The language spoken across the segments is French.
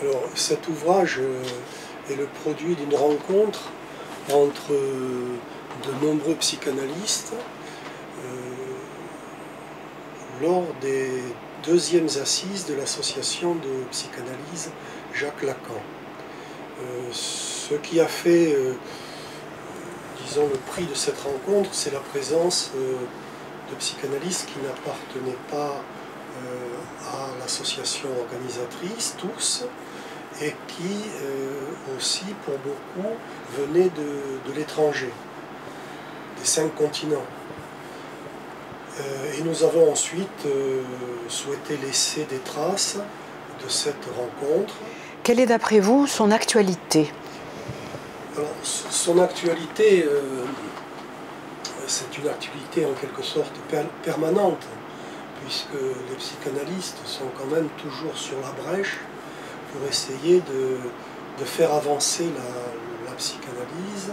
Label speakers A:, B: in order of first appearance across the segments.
A: Alors cet ouvrage euh, est le produit d'une rencontre entre euh, de nombreux psychanalystes euh, lors des deuxièmes assises de l'association de psychanalyse Jacques Lacan. ce qui a fait, disons, le prix de cette rencontre, c'est la présence de psychanalystes qui n'appartenaient pas à l'association organisatrice, tous, et qui euh, aussi, pour beaucoup, venaient de, l'étranger, des cinq continents. Euh, et nous avons ensuite euh, souhaité laisser des traces de cette rencontre.
B: Quelle est d'après vous son actualité?
A: Son actualité, c'est une actualité en quelque sorte permanente, puisque les psychanalystes sont quand même toujours sur la brèche pour essayer de, faire avancer la, psychanalyse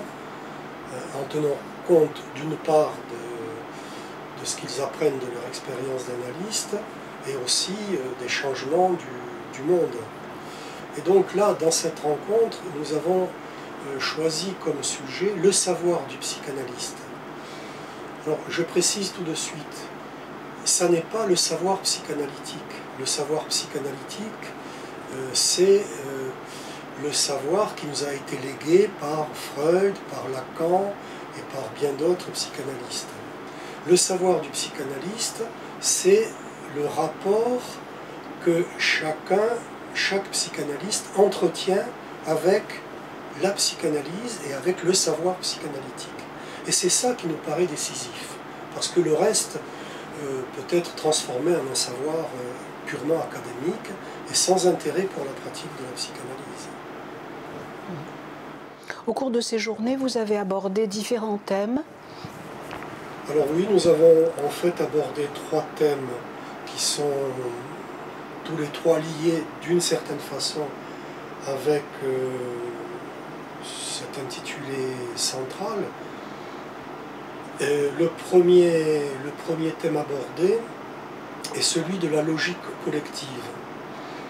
A: euh, en tenant compte d'une part de, ce qu'ils apprennent de leur expérience d'analyste et aussi euh, des changements du, monde. Et donc là, dans cette rencontre, nous avons euh, choisi comme sujet le savoir du psychanalyste. Alors, je précise tout de suite, ça n'est pas le savoir psychanalytique. Le savoir psychanalytique, c'est euh, le savoir qui nous a été légué par Freud, par Lacan et par bien d'autres psychanalystes. Le savoir du psychanalyste, c'est le rapport que chacun, chaque psychanalyste entretient avec la psychanalyse et avec le savoir psychanalytique. Et c'est ça qui nous paraît décisif, parce que le reste euh, peut être transformé en un savoir purement académique et sans intérêt pour la pratique de la psychanalyse.
B: Au cours de ces journées, vous avez abordé différents thèmes
A: Alors oui, nous avons en fait abordé trois thèmes qui sont tous les trois liés d'une certaine façon avec euh, cet intitulé central. le, premier, le premier thème abordé est celui de la logique collective.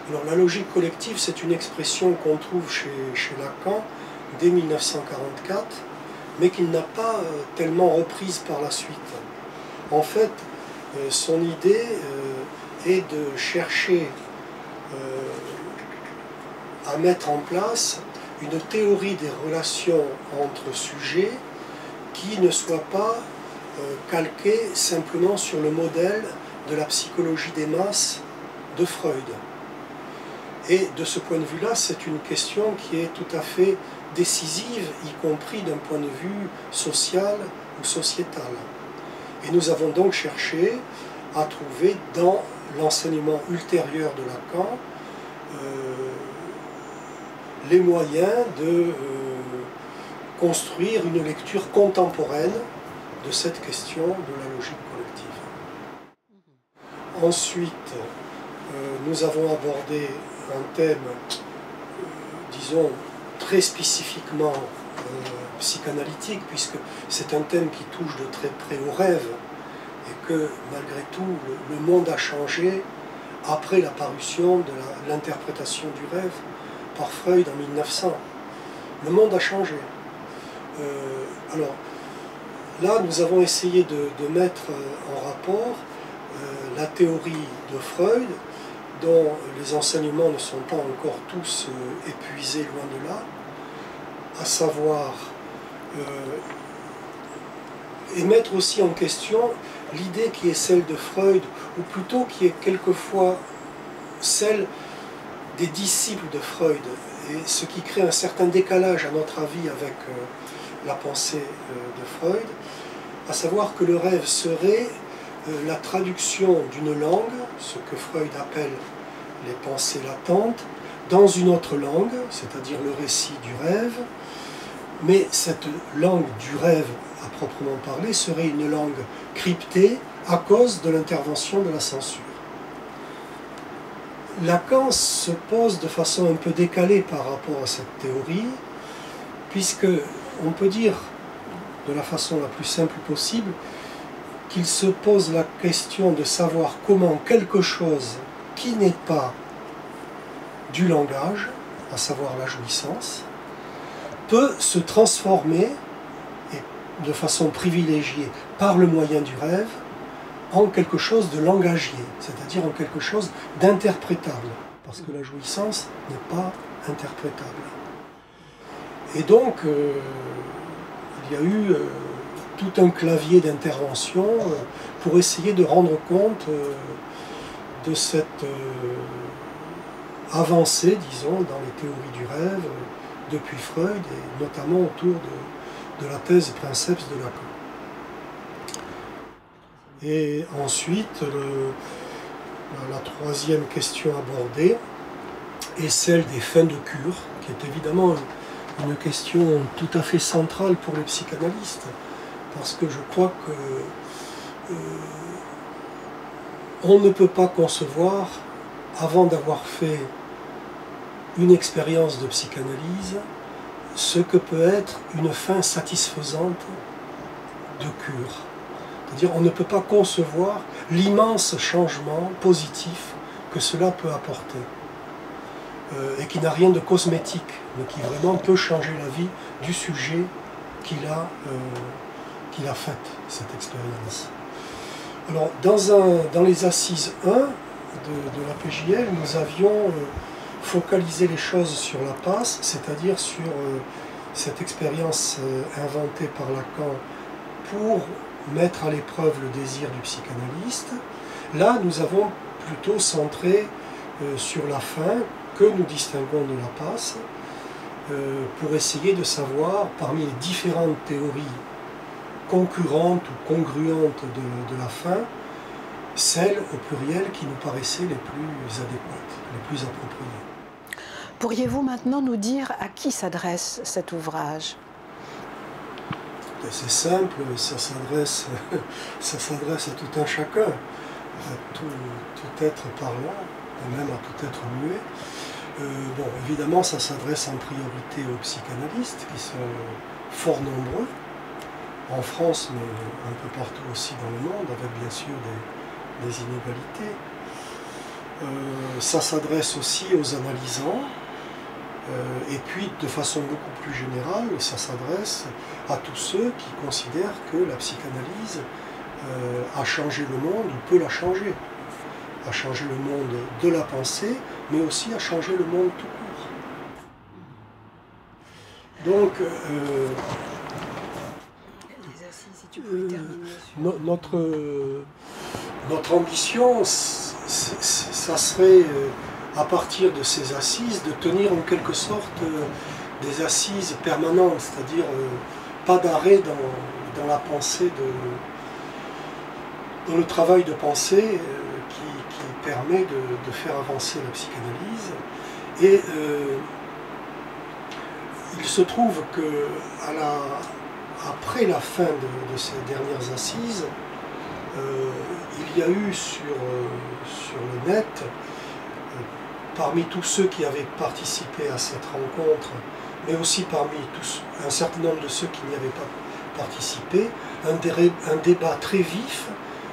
A: Alors la logique collective, c'est une expression qu'on trouve chez, Lacan dès 1944, mais qu'il n'a pas euh, tellement reprise par la suite. En fait, euh, son idée euh, est de chercher à mettre en place une théorie des relations entre sujets qui ne soit pas calquée simplement sur le modèle de la psychologie des masses de Freud. Et de ce point de vue-là, c'est une question qui est tout à fait décisive, y compris d'un point de vue social ou sociétal. Et nous avons donc cherché à trouver dans l'enseignement ultérieur de Lacan euh, les moyens de euh, construire une lecture contemporaine de cette question de la logique collective. Ensuite, euh, nous avons abordé un thème, euh, disons, très spécifiquement euh, psychanalytique, puisque c'est un thème qui touche de très près au rêve, et que malgré tout, le, monde a changé après la parution de l'interprétation du rêve par Freud en 1900. Le monde a changé. Alors, là, nous avons essayé de, mettre en rapport la théorie de Freud dont les enseignements ne sont pas encore tous euh, épuisés loin de là, à savoir euh, et mettre aussi en question l'idée qui est celle de Freud, ou plutôt qui est quelquefois celle des disciples de Freud, et ce qui crée un certain décalage à notre avis avec euh, la pensée de Freud, à savoir que le rêve serait la traduction d'une langue, ce que Freud appelle les pensées latentes, dans une autre langue, c'est-à-dire le récit du rêve, mais cette langue du rêve à proprement parler serait une langue cryptée à cause de l'intervention de la censure. Lacan se pose de façon un peu décalée par rapport à cette théorie, puisque on peut dire de la façon la plus simple possible qu'il se pose la question de savoir comment quelque chose qui n'est pas du langage, à savoir la jouissance, peut se transformer de façon privilégiée par le moyen du rêve en quelque chose de langagier, c'est-à-dire en quelque chose d'interprétable, parce que la jouissance n'est pas interprétable. Et donc, euh, il y a eu euh, tout un clavier d'intervention euh, pour essayer de rendre compte de cette avancée, disons, dans les théories du rêve depuis Freud, et notamment autour de, de la thèse Princeps de Lacan. Et ensuite, la troisième question abordée est celle des fins de cure, qui est évidemment une question tout à fait centrale pour les psychanalystes, parce que je crois que euh, on ne peut pas concevoir, avant d'avoir fait une expérience de psychanalyse, ce que peut être une fin satisfaisante de cure. C'est-à-dire on ne peut pas concevoir l'immense changement positif que cela peut apporter. Euh, et qui n'a rien de cosmétique, mais qui vraiment peut changer la vie du sujet qu'il a, euh, a faite, cette expérience. Alors, dans, les assises 1 de, la PJL, nous avions euh, focalisé les choses sur la passe, c'est-à-dire sur cette expérience inventée par Lacan pour mettre à l'épreuve le désir du psychanalyste. Là, nous avons plutôt centré sur la fin, que nous distinguons de la passe euh, pour essayer de savoir parmi les différentes théories concurrentes ou congruentes de, la fin, celles au pluriel qui nous paraissaient les plus adéquates, les plus appropriées.
B: Pourriez-vous maintenant nous dire à qui s'adresse cet ouvrage?
A: Ben, C'est simple, ça s'adresse, ça s'adresse à tout un chacun, à tout, tout être parlant, et même à tout être muet. Euh, bon, évidemment, ça s'adresse en priorité aux psychanalystes qui sont fort nombreux, en France, mais un peu partout aussi dans le monde, avec bien sûr des, inégalités. Euh, ça s'adresse aussi aux analysants, euh, et puis de façon beaucoup plus générale, ça s'adresse à tous ceux qui considèrent que la psychanalyse a changé le monde ou peut la changer a changé le monde de la pensée, mais aussi a changé le monde tout court. Donc, euh, euh, notre, notre ambition, ça serait, euh, à partir de ces assises, de tenir en quelque sorte des assises permanentes, c'est-à-dire pas d'arrêt dans, dans, la pensée de dans le travail de pensée permet de, faire avancer la psychanalyse. Et euh, il se trouve que à la, après la fin de, ces dernières assises, euh, il y a eu sur, euh, le net, parmi tous ceux qui avaient participé à cette rencontre, mais aussi parmi un certain nombre de ceux qui n'y avaient pas participé, un, un débat très vif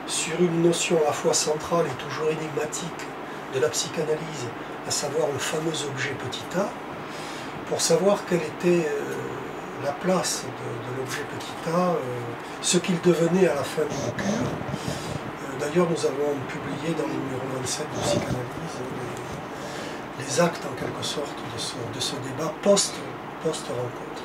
A: sur une notion à la fois centrale et toujours énigmatique de la psychanalyse, à savoir le fameux objet petit a, pour savoir quelle était euh, la place de, l'objet petit a, euh, ce qu'il devenait à la fin du. Euh, d'ailleurs, nous avons publié dans le numéro 27 de psychanalyse les, actes en quelque sorte de ce, débat post-rencontre.